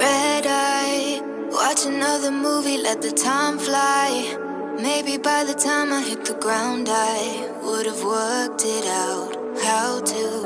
Red eye, watch another movie, let the time fly. Maybe by the time I hit the ground, I would have worked it out. How to.